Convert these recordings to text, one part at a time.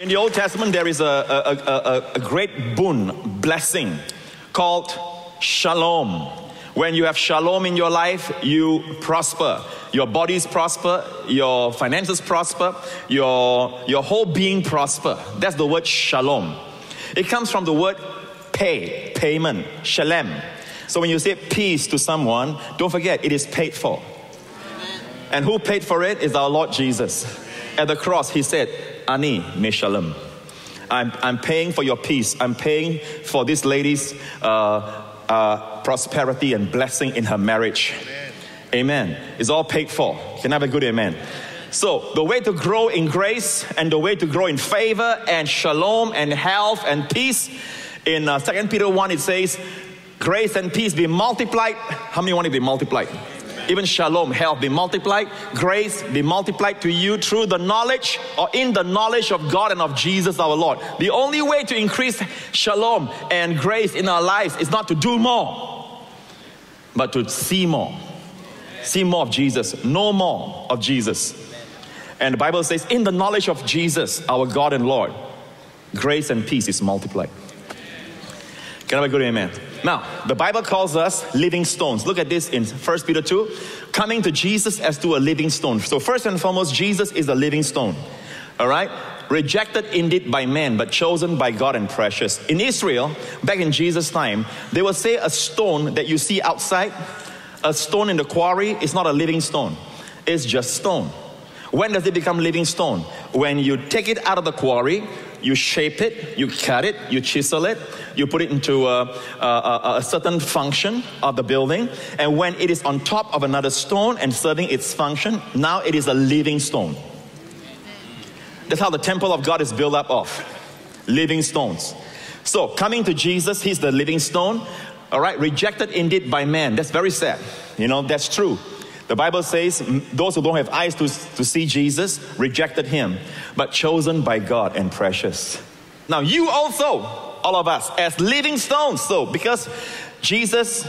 In the Old Testament, there is a, a, a, a, great boon, blessing called shalom. When you have shalom in your life, you prosper. Your bodies prosper, your finances prosper, your, your whole being prosper. That's the word shalom. It comes from the word pay, payment, shalem. So when you say peace to someone, don't forget it is paid for. And who paid for it is our Lord Jesus. At the cross, he said, Ani Meshalem. I'm, I'm paying for your peace. I'm paying for this lady's uh, uh, prosperity and blessing in her marriage. Amen. amen. It's all paid for. Can I have a good amen? So, the way to grow in grace and the way to grow in favor and shalom and health and peace, in uh, 2 Peter 1, it says, Grace and peace be multiplied. How many want to be multiplied? Even shalom, health be multiplied, grace be multiplied to you through the knowledge or in the knowledge of God and of Jesus our Lord. The only way to increase shalom and grace in our lives is not to do more, but to see more. See more of Jesus, know more of Jesus. And the Bible says, in the knowledge of Jesus, our God and Lord, grace and peace is multiplied. Can I a good amen? Now, the Bible calls us living stones. Look at this in 1 Peter 2 coming to Jesus as to a living stone. So, first and foremost, Jesus is a living stone. All right? Rejected indeed by men, but chosen by God and precious. In Israel, back in Jesus' time, they would say a stone that you see outside, a stone in the quarry, is not a living stone, it's just stone. When does it become living stone? When you take it out of the quarry, you shape it, you cut it, you chisel it, you put it into a, a, a, certain function of the building, and when it is on top of another stone and serving its function, now it is a living stone. That's how the temple of God is built up of living stones. So, coming to Jesus, He's the living stone. All right, rejected indeed by man. That's very sad. You know, that's true. The Bible says those who don't have eyes to, to see Jesus rejected him, but chosen by God and precious. Now, you also, all of us, as living stones, so because Jesus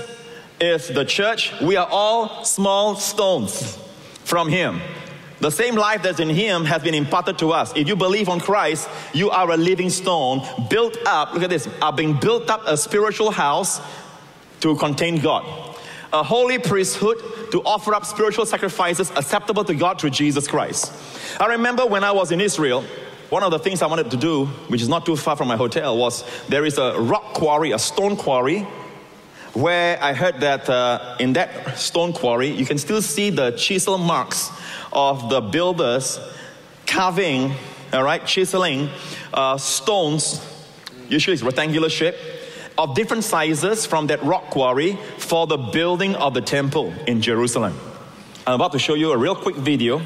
is the church, we are all small stones from him. The same life that's in him has been imparted to us. If you believe on Christ, you are a living stone built up, look at this, are being built up a spiritual house to contain God a holy priesthood to offer up spiritual sacrifices acceptable to God through Jesus Christ. I remember when I was in Israel, one of the things I wanted to do, which is not too far from my hotel, was there is a rock quarry, a stone quarry, where I heard that uh, in that stone quarry, you can still see the chisel marks of the builders carving, all right, chiseling uh, stones, usually it's rectangular shape, of different sizes from that rock quarry for the building of the temple in Jerusalem. I'm about to show you a real quick video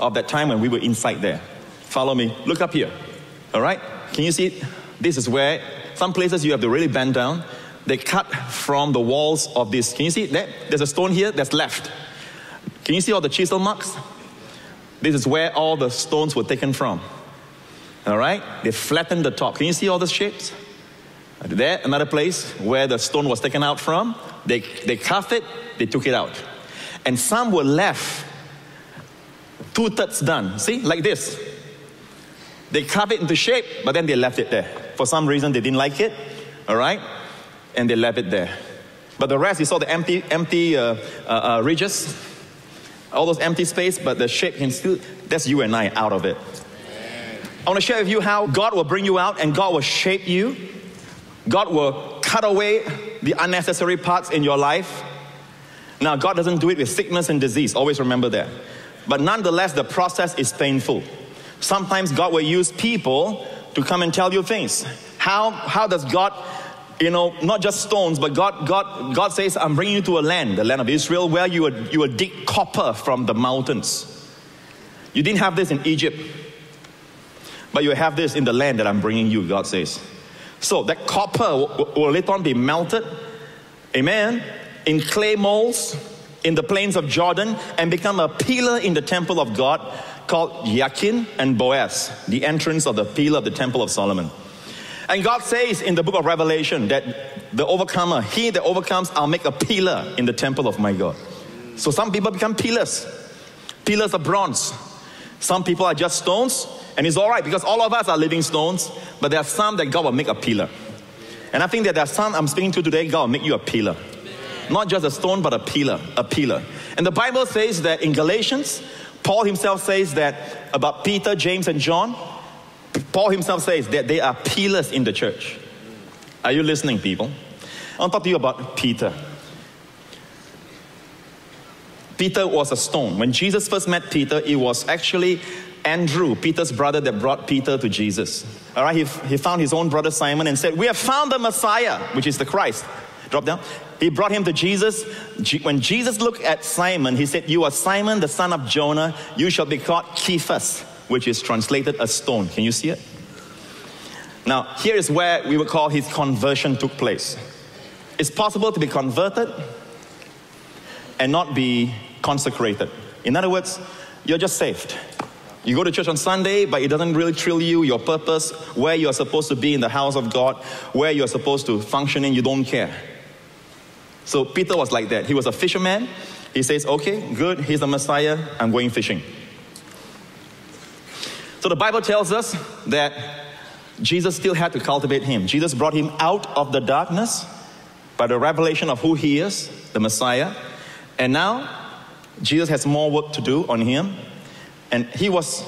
of that time when we were inside there. Follow me. Look up here. All right? Can you see? This is where some places you have to really bend down. They cut from the walls of this. Can you see that? There's a stone here that's left. Can you see all the chisel marks? This is where all the stones were taken from. All right? They flattened the top. Can you see all the shapes? There, another place where the stone was taken out from, they, they carved it, they took it out. And some were left two thirds done. See, like this. They carved it into shape, but then they left it there. For some reason, they didn't like it, all right? And they left it there. But the rest, you saw the empty, empty uh, uh, uh, ridges, all those empty space, but the shape can still, that's you and I out of it. I want to share with you how God will bring you out and God will shape you God will cut away the unnecessary parts in your life. Now, God doesn't do it with sickness and disease, always remember that. But nonetheless, the process is painful. Sometimes God will use people to come and tell you things. How, how does God, you know, not just stones, but God, God, God says, I'm bringing you to a land, the land of Israel, where you will, you will dig copper from the mountains. You didn't have this in Egypt, but you have this in the land that I'm bringing you, God says. So that copper will, later on be melted, amen, in clay molds in the plains of Jordan and become a pillar in the temple of God called Yakin and Boaz, the entrance of the pillar of the temple of Solomon. And God says in the book of Revelation that the overcomer, he that overcomes, I'll make a pillar in the temple of my God. So some people become pillars, pillars of bronze. Some people are just stones, And it's all right because all of us are living stones, but there are some that God will make a pillar. And I think that there are some I'm speaking to today, God will make you a pillar. Not just a stone, but a pillar, a pillar. And the Bible says that in Galatians, Paul himself says that about Peter, James, and John, Paul himself says that they are pillars in the church. Are you listening, people? I want to talk to you about Peter. Peter was a stone. When Jesus first met Peter, it was actually Andrew, Peter's brother, that brought Peter to Jesus. All right, he, he found his own brother Simon and said, We have found the Messiah, which is the Christ. Drop down. He brought him to Jesus. When Jesus looked at Simon, he said, You are Simon, the son of Jonah. You shall be called Cephas, which is translated a stone. Can you see it? Now, here is where we would call his conversion took place. It's possible to be converted and not be consecrated. In other words, you're just saved. You go to church on Sunday, but it doesn't really thrill you, your purpose, where you're supposed to be in the house of God, where you're supposed to function in, you don't care. So Peter was like that. He was a fisherman. He says, Okay, good, he's the Messiah, I'm going fishing. So the Bible tells us that Jesus still had to cultivate him. Jesus brought him out of the darkness by the revelation of who he is, the Messiah. And now Jesus has more work to do on him. And he was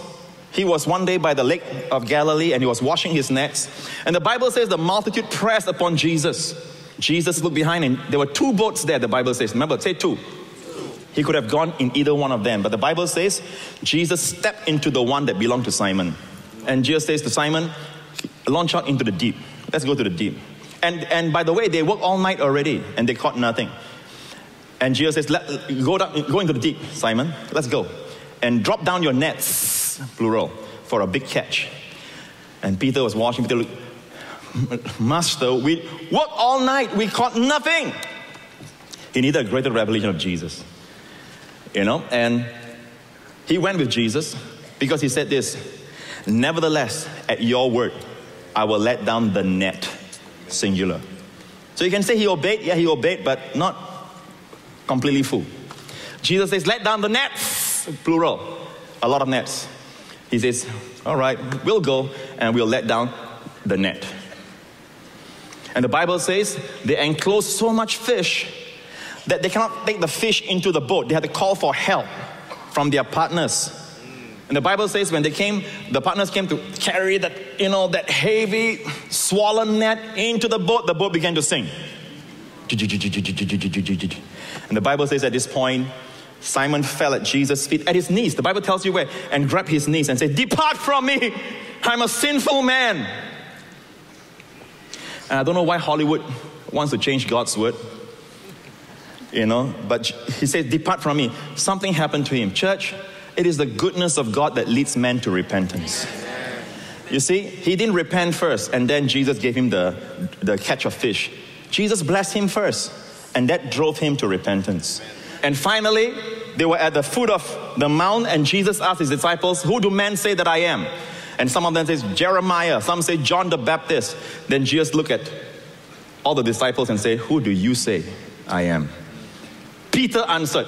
he was one day by the lake of Galilee and he was washing his nets. And the Bible says the multitude pressed upon Jesus. Jesus looked behind him. There were two boats there, the Bible says. Remember, say two. He could have gone in either one of them. But the Bible says Jesus stepped into the one that belonged to Simon. And Jesus says to Simon, launch out into the deep. Let's go to the deep. And, and by the way, they worked all night already and they caught nothing. And Jesus says, Let, go, down, go into the deep, Simon. Let's go. And drop down your nets, plural, for a big catch. And Peter was watching. Peter looked, Master, we worked all night. We caught nothing. He needed a greater revelation of Jesus. You know? And he went with Jesus because he said this Nevertheless, at your word, I will let down the net, singular. So you can say he obeyed. Yeah, he obeyed, but not completely full. Jesus says, let down the nets, plural, a lot of nets. He says, all right, we'll go and we'll let down the net. And the Bible says they enclosed so much fish that they cannot take the fish into the boat. They had to call for help from their partners. And the Bible says when they came, the partners came to carry that, you know, that heavy swollen net into the boat, the boat began to sink. And the Bible says at this point, Simon fell at Jesus' feet, at his knees. The Bible tells you where, and grabbed his knees and said, Depart from me, I'm a sinful man. And I don't know why Hollywood wants to change God's word, you know, but he says, Depart from me. Something happened to him. Church, it is the goodness of God that leads men to repentance. You see, he didn't repent first, and then Jesus gave him the, the catch of fish. Jesus blessed him first and that drove him to repentance. And finally, they were at the foot of the mount, and Jesus asked his disciples, Who do men say that I am? And some of them say Jeremiah, some say John the Baptist. Then Jesus looked at all the disciples and said, Who do you say I am? Peter answered,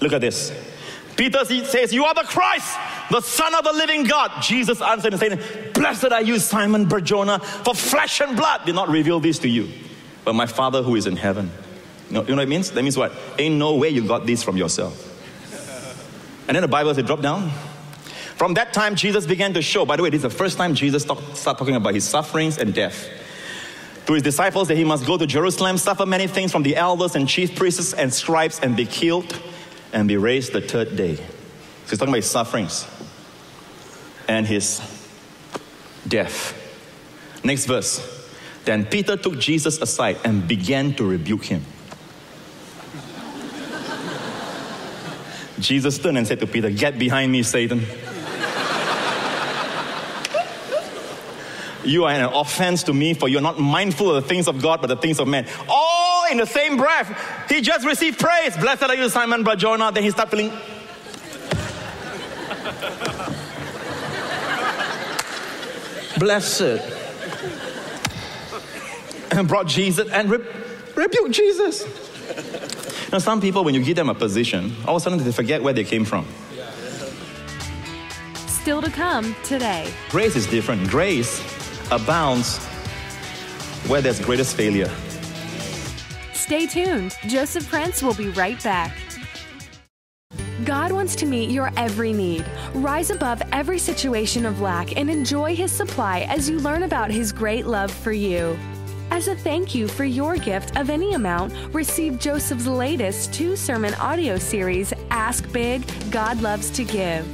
Look at this. Peter says, You are the Christ, the Son of the living God. Jesus answered and said, Blessed are you, Simon Barjona, for flesh and blood did not reveal this to you, but my Father who is in heaven. You know, what it means? That means what? Ain't no way you got this from yourself. And then the Bible said, drop down. From that time, Jesus began to show. By the way, this is the first time Jesus started talking about his sufferings and death. To his disciples, that he must go to Jerusalem, suffer many things from the elders and chief priests and scribes, and be killed and be raised the third day. So he's talking about his sufferings and his death. Next verse. Then Peter took Jesus aside and began to rebuke him. Jesus turned and said to Peter, Get behind me, Satan. you are an offense to me, for you're not mindful of the things of God, but the things of men. All in the same breath. He just received praise. Blessed are you, Simon Barjona. Then he started feeling. Blessed. And brought Jesus and re- rebuked Jesus. Now, some people, when you give them a position, all of a sudden they forget where they came from. still to come today. Grace is different. Grace abounds where there's greatest failure. Stay tuned. Joseph Prince will be right back. God wants to meet your every need. Rise above every situation of lack and enjoy His supply as you learn about His great love for you. As a thank you for your gift of any amount, receive Joseph's latest two sermon audio series, Ask Big, God Loves to Give.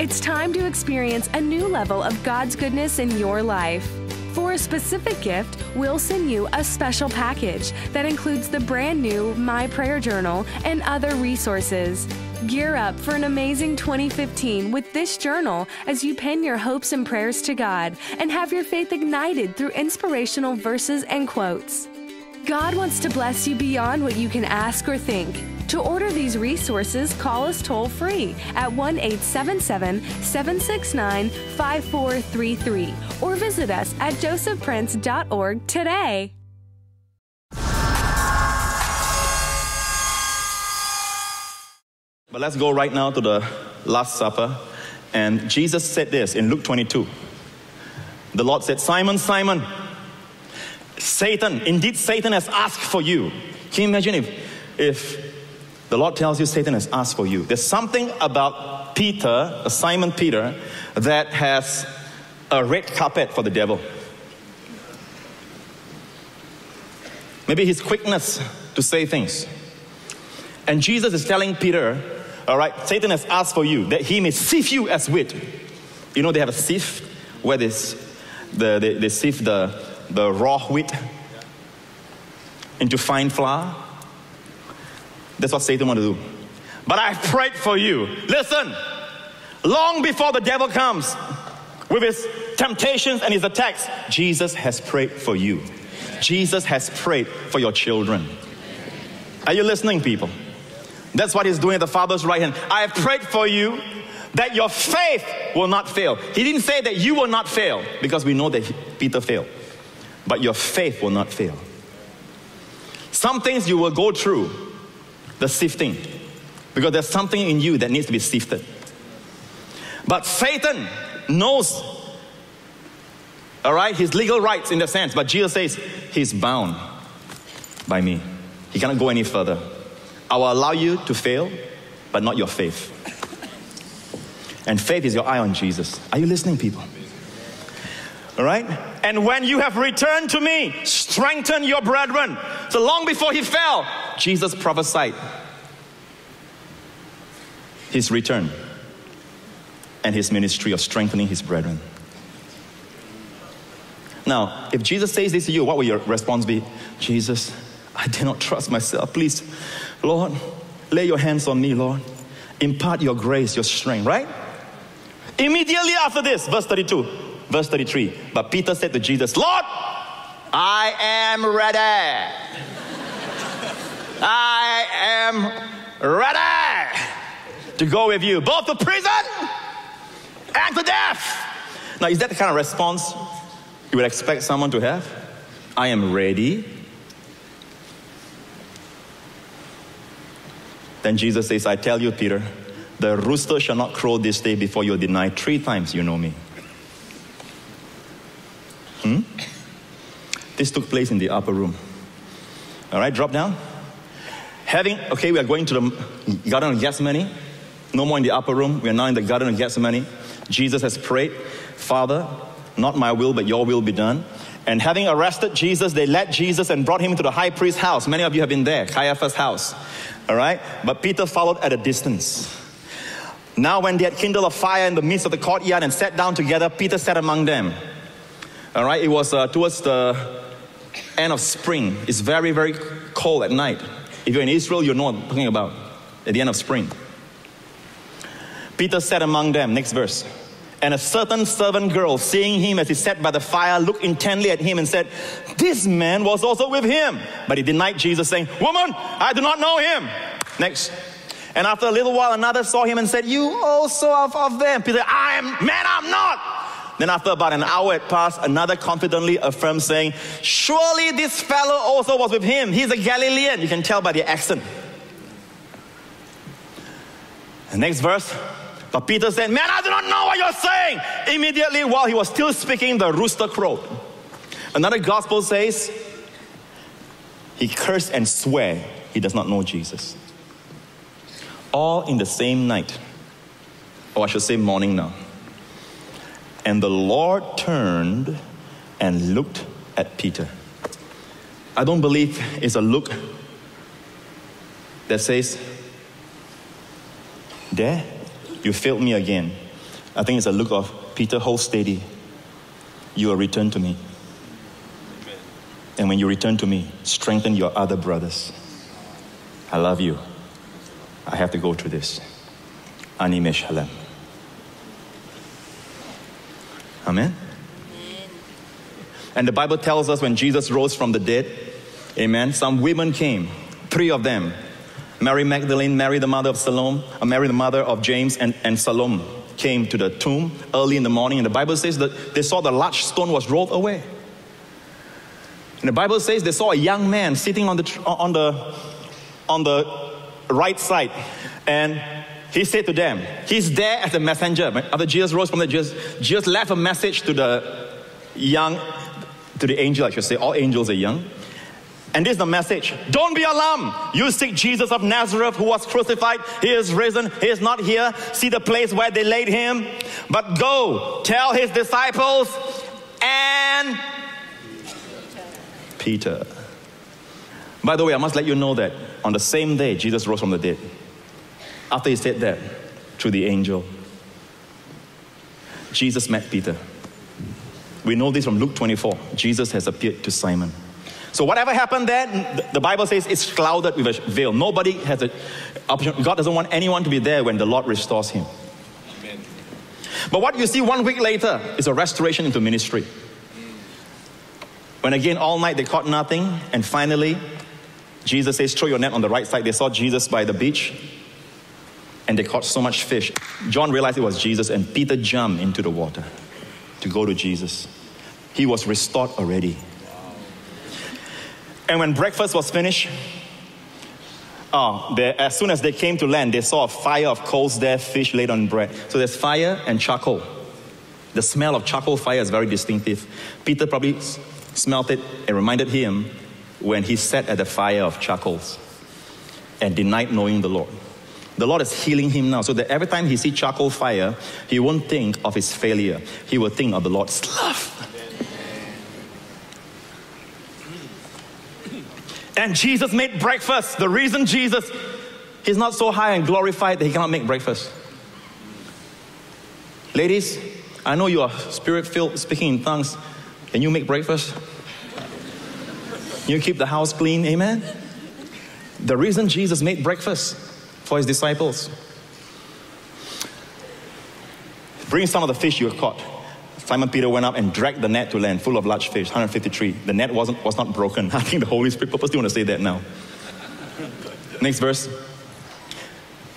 It's time to experience a new level of God's goodness in your life. For a specific gift, we'll send you a special package that includes the brand new My Prayer Journal and other resources. Gear up for an amazing 2015 with this journal as you pen your hopes and prayers to God and have your faith ignited through inspirational verses and quotes. God wants to bless you beyond what you can ask or think. To order these resources, call us toll free at 1 877 769 5433 or visit us at josephprince.org today. But let's go right now to the Last Supper. And Jesus said this in Luke 22. The Lord said, Simon, Simon, Satan, indeed Satan has asked for you. Can you imagine if, if the Lord tells you Satan has asked for you? There's something about Peter, uh, Simon Peter, that has a red carpet for the devil. Maybe his quickness to say things. And Jesus is telling Peter, all right, Satan has asked for you that he may sift you as wheat. You know, they have a sieve where they, the, they, they sift the, the raw wheat into fine flour. That's what Satan wants to do. But I've prayed for you. Listen, long before the devil comes with his temptations and his attacks, Jesus has prayed for you. Jesus has prayed for your children. Are you listening, people? That's what he's doing at the Father's right hand. I have prayed for you that your faith will not fail. He didn't say that you will not fail because we know that Peter failed, but your faith will not fail. Some things you will go through the sifting because there's something in you that needs to be sifted. But Satan knows, all right, his legal rights in the sense, but Jesus says he's bound by me. He cannot go any further. I will allow you to fail, but not your faith. And faith is your eye on Jesus. Are you listening, people? All right? And when you have returned to me, strengthen your brethren. So long before he fell, Jesus prophesied his return and his ministry of strengthening his brethren. Now, if Jesus says this to you, what will your response be? Jesus, I did not trust myself. Please, Lord, lay your hands on me, Lord. Impart your grace, your strength, right? Immediately after this, verse 32, verse 33. But Peter said to Jesus, Lord, I am ready. I am ready to go with you, both to prison and to death. Now, is that the kind of response you would expect someone to have? I am ready. Then Jesus says, I tell you, Peter, the rooster shall not crow this day before you deny three times you know me. Hmm? This took place in the upper room. All right, drop down. Having, okay, we are going to the Garden of Gethsemane. No more in the upper room. We are now in the Garden of Gethsemane. Jesus has prayed, Father, not my will, but your will be done. And having arrested Jesus, they led Jesus and brought him to the high priest's house. Many of you have been there, Caiaphas' house. All right? But Peter followed at a distance. Now, when they had kindled a fire in the midst of the courtyard and sat down together, Peter sat among them. All right? It was uh, towards the end of spring. It's very, very cold at night. If you're in Israel, you know what I'm talking about. At the end of spring. Peter sat among them. Next verse. And a certain servant girl, seeing him as he sat by the fire, looked intently at him and said, This man was also with him. But he denied Jesus, saying, Woman, I do not know him. Next. And after a little while, another saw him and said, You also are of them. Peter, I am, man, I'm not. Then after about an hour had passed, another confidently affirmed, saying, Surely this fellow also was with him. He's a Galilean. You can tell by the accent. The next verse. But Peter said, Man, I do not know what you're saying. Immediately, while he was still speaking, the rooster crowed. Another gospel says, he cursed and swore he does not know Jesus. All in the same night, or I should say morning now. And the Lord turned and looked at Peter. I don't believe it's a look that says, There, you failed me again. I think it's a look of Peter, hold steady. You will return to me. And when you return to me, strengthen your other brothers. I love you. I have to go through this. Ani Meshalem. Amen. And the Bible tells us when Jesus rose from the dead, amen, some women came, three of them. Mary Magdalene, Mary the mother of Salome, uh, Mary the mother of James, and, and Salome came to the tomb early in the morning. And the Bible says that they saw the large stone was rolled away. And the Bible says they saw a young man sitting on the, on the, on the right side. And he said to them, He's there as a messenger. After Jesus rose from the Jesus, Jesus left a message to the young, to the angel, I should say. All angels are young. And this is the message Don't be alarmed. You seek Jesus of Nazareth who was crucified. He is risen. He is not here. See the place where they laid him. But go, tell his disciples and Peter. By the way, I must let you know that on the same day Jesus rose from the dead, after he said that through the angel, Jesus met Peter. We know this from Luke 24. Jesus has appeared to Simon. So whatever happened there, the Bible says it's clouded with a veil. Nobody has a option. God doesn't want anyone to be there when the Lord restores him. Amen. But what you see one week later is a restoration into ministry. When again all night they caught nothing, and finally Jesus says, throw your net on the right side. They saw Jesus by the beach and they caught so much fish. John realized it was Jesus, and Peter jumped into the water to go to Jesus. He was restored already. And when breakfast was finished, uh, oh, they, as soon as they came to land, they saw a fire of coals there, fish laid on bread. So there's fire and charcoal. The smell of charcoal fire is very distinctive. Peter probably smelt it and reminded him when he sat at the fire of charcoals and denied knowing the Lord. The Lord is healing him now so that every time he sees charcoal fire, he won't think of his failure. He will think of the Lord's love. And Jesus made breakfast. The reason Jesus is not so high and glorified that he cannot make breakfast. Ladies, I know you are spirit filled, speaking in tongues. Can you make breakfast? You keep the house clean, amen? The reason Jesus made breakfast for his disciples. Bring some of the fish you have caught. Simon Peter went up and dragged the net to land full of large fish, 153. The net wasn't, was not broken. I think the Holy Spirit purposely want to say that now. Next verse.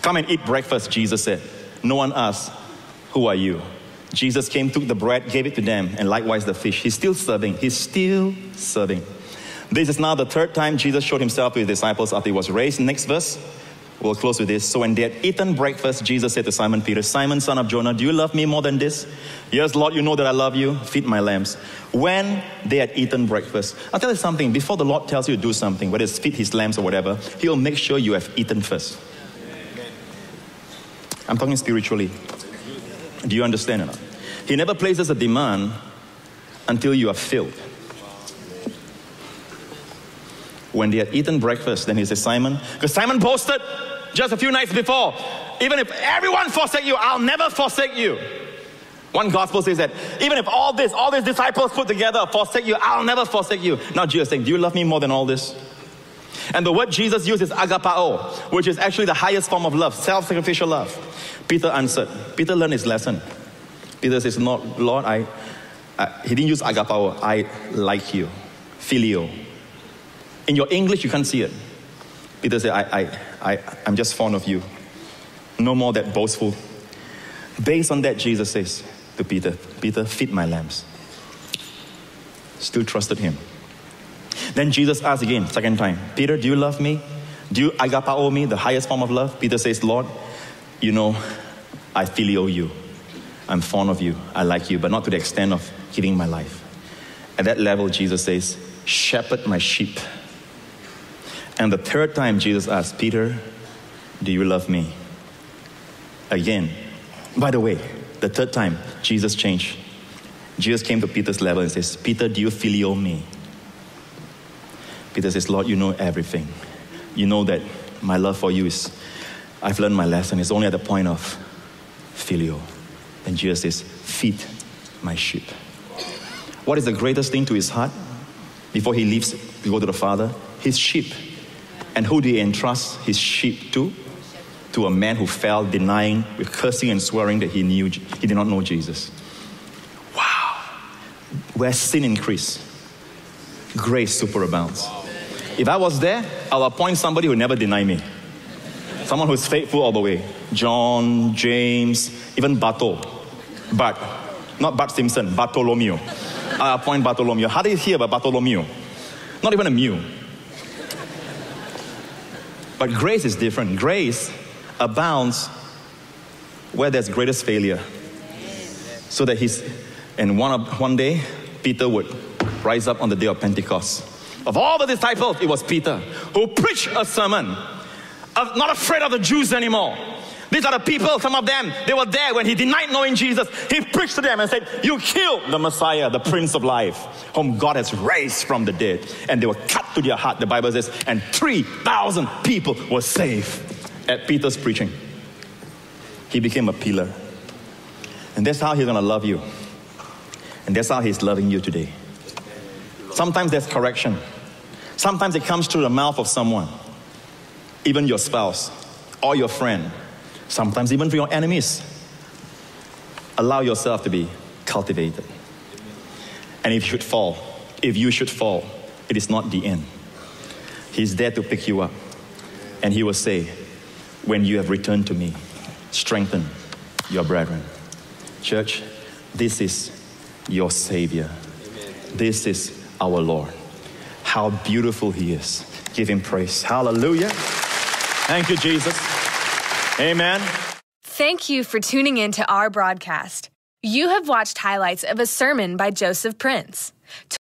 Come and eat breakfast, Jesus said. No one asked, Who are you? Jesus came, took the bread, gave it to them, and likewise the fish. He's still serving. He's still serving. This is now the third time Jesus showed himself to his disciples after he was raised. Next verse. We'll close with this. So when they had eaten breakfast, Jesus said to Simon Peter, Simon, son of Jonah, do you love me more than this? Yes, Lord, you know that I love you. Feed my lambs. When they had eaten breakfast, I'll tell you something. Before the Lord tells you to do something, whether it's feed his lambs or whatever, he'll make sure you have eaten first. I'm talking spiritually. Do you understand it? He never places a demand until you are filled. When they had eaten breakfast, then he said, Simon, because Simon boasted just a few nights before, even if everyone forsake you, I'll never forsake you. One gospel says that even if all this, all these disciples put together forsake you, I'll never forsake you. Now Jesus saying, Do you love me more than all this? And the word Jesus uses agapao, which is actually the highest form of love, self-sacrificial love. Peter answered. Peter learned his lesson. Peter says, No, Lord, I, I he didn't use agapao, I like you. Phileo. In your English, you can't see it. Peter said, I, I, I, I'm just fond of you. No more that boastful. Based on that, Jesus says to Peter, Peter, feed my lambs. Still trusted him. Then Jesus asked again, second time, Peter, do you love me? Do you agapao me, the highest form of love? Peter says, Lord, you know, I phileo you. I'm fond of you. I like you, but not to the extent of giving my life. At that level, Jesus says, Shepherd my sheep. And the third time, Jesus asked, Peter, do you love me? Again. By the way, the third time, Jesus changed. Jesus came to Peter's level and says, Peter, do you phileo me? Peter says, Lord, you know everything. You know that my love for you is, I've learned my lesson. It's only at the point of phileo. And Jesus says, Feed my sheep. What is the greatest thing to his heart before he leaves to go to the Father? His sheep. And who did he entrust his sheep to? To a man who fell, denying, with cursing and swearing that he knew he did not know Jesus. Wow. Where sin increased, grace superabounds. If I was there, I'll appoint somebody who never deny me. Someone who's faithful all the way. John, James, even Bato. But, not Bart Simpson, Bartholomew. I appoint Bartholomew. How do you hear about Bartholomew? Not even a mew. But grace is different. Grace abounds where there's greatest failure. So that he's, and one, one day, Peter would rise up on the day of Pentecost. Of all the disciples, it was Peter who preached a sermon, of not afraid of the Jews anymore. These are the people, some of them, they were there when he denied knowing Jesus. He preached to them and said, You killed the Messiah, the Prince of Life, whom God has raised from the dead. And they were cut to their heart, the Bible says, and 3,000 people were saved at Peter's preaching. He became a pillar. And that's how he's gonna love you. And that's how he's loving you today. Sometimes there's correction. Sometimes it comes through the mouth of someone, even your spouse or your friend sometimes even for your enemies. Allow yourself to be cultivated. And if you should fall, if you should fall, it is not the end. He's there to pick you up. And he will say, When you have returned to me, strengthen your brethren. Church, this is your Savior. This is our Lord. How beautiful He is. Give Him praise. Hallelujah. Thank you, Jesus. Amen. Thank you for tuning in to our broadcast. You have watched highlights of a sermon by Joseph Prince.